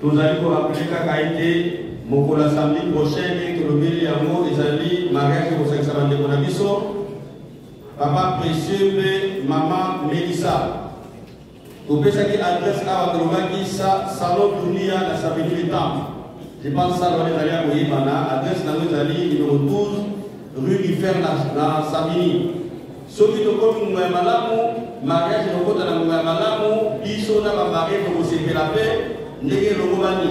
Tozali ko rappeler kaka ete mokolo ya samedi prochain ndenge tolobeli yango ezali mariage ekosangisa bandeko na biso papa Précieux mpe mama Melissa topesaki adresse awa tolobaki sa salon dunia na saveni de temple je pense sala wana ezali ya koyebana adresse nango ezali numero 12 rue du fer na savini Soki tokomi ngonga ya malamu, mariage ekokota na ngonga ya malamu, biso na ba maries tokosepela mpe ndenge elongobani.